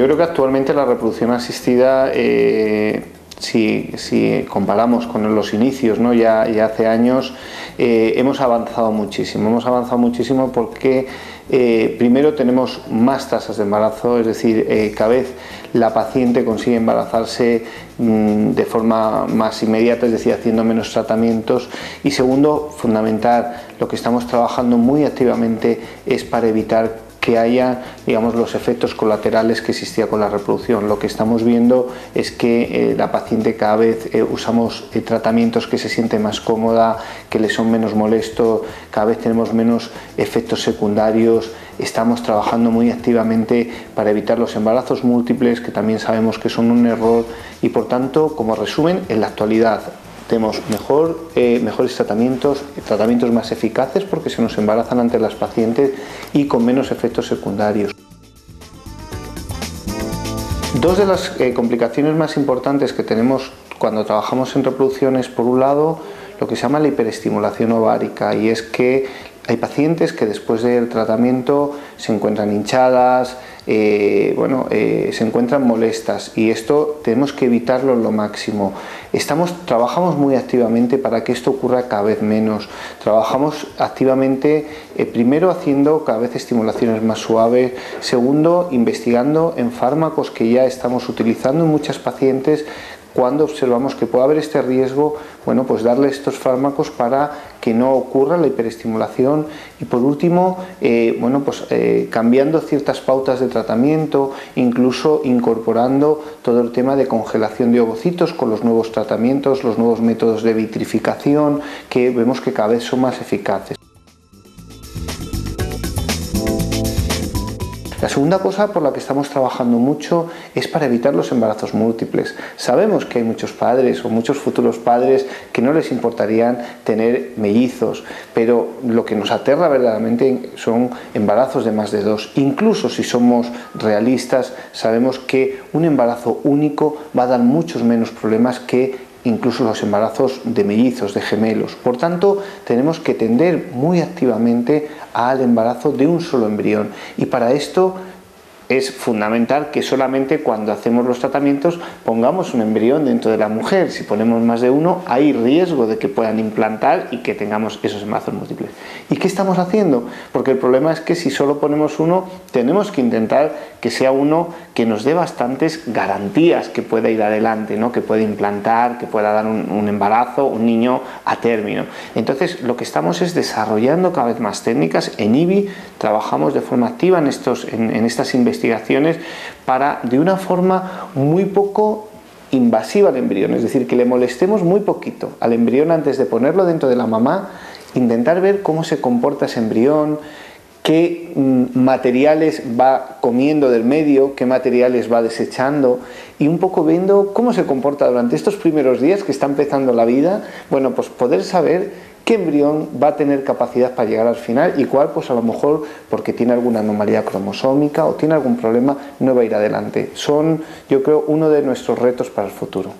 Yo creo que actualmente la reproducción asistida, eh, si, comparamos con los inicios, ¿no? ya, hace años, eh, hemos avanzado muchísimo. Hemos avanzado muchísimo porque eh, primero tenemos más tasas de embarazo, es decir, cada vez la paciente consigue embarazarse mm, de forma más inmediata, es decir, haciendo menos tratamientos. Y segundo, fundamental, lo que estamos trabajando muy activamente es para evitar que haya digamos, los efectos colaterales que existía con la reproducción. Lo que estamos viendo es que eh, la paciente cada vez eh, usamos eh, tratamientos que se siente más cómoda, que le son menos molestos, cada vez tenemos menos efectos secundarios, estamos trabajando muy activamente para evitar los embarazos múltiples, que también sabemos que son un error y por tanto, como resumen, en la actualidad tenemos eh, mejores tratamientos, tratamientos más eficaces porque se nos embarazan ante las pacientes y con menos efectos secundarios. Dos de las eh, complicaciones más importantes que tenemos cuando trabajamos en reproducción es, por un lado, lo que se llama la hiperestimulación ovárica y es que hay pacientes que después del tratamiento se encuentran hinchadas, eh, bueno, eh, se encuentran molestas y esto tenemos que evitarlo lo máximo. Estamos, trabajamos muy activamente para que esto ocurra cada vez menos. Trabajamos activamente, eh, primero haciendo cada vez estimulaciones más suaves, segundo investigando en fármacos que ya estamos utilizando en muchas pacientes cuando observamos que puede haber este riesgo, bueno, pues darle estos fármacos para que no ocurra la hiperestimulación y por último, eh, bueno, pues eh, cambiando ciertas pautas de tratamiento, incluso incorporando todo el tema de congelación de ovocitos con los nuevos tratamientos, los nuevos métodos de vitrificación que vemos que cada vez son más eficaces. La segunda cosa por la que estamos trabajando mucho es para evitar los embarazos múltiples. Sabemos que hay muchos padres o muchos futuros padres que no les importarían tener mellizos, pero lo que nos aterra verdaderamente son embarazos de más de dos. Incluso si somos realistas, sabemos que un embarazo único va a dar muchos menos problemas que incluso los embarazos de mellizos, de gemelos. Por tanto, tenemos que tender muy activamente al embarazo de un solo embrión y para esto es fundamental que solamente cuando hacemos los tratamientos pongamos un embrión dentro de la mujer. Si ponemos más de uno, hay riesgo de que puedan implantar y que tengamos esos embarazos múltiples. ¿Y qué estamos haciendo? Porque el problema es que si solo ponemos uno, tenemos que intentar que sea uno que nos dé bastantes garantías que pueda ir adelante, ¿no? que pueda implantar, que pueda dar un, embarazo, un niño a término. Entonces, lo que estamos es desarrollando cada vez más técnicas. En IBI trabajamos de forma activa en, estos, en, en estas investigaciones investigaciones para, de una forma muy poco invasiva al embrión, es decir, que le molestemos muy poquito al embrión antes de ponerlo dentro de la mamá, intentar ver cómo se comporta ese embrión, qué mm, materiales va comiendo del medio, qué materiales va desechando y un poco viendo cómo se comporta durante estos primeros días que está empezando la vida, bueno, pues poder saber qué embrión va a tener capacidad para llegar al final y cuál pues a lo mejor porque tiene alguna anomalía cromosómica o tiene algún problema no va a ir adelante. Son yo creo uno de nuestros retos para el futuro.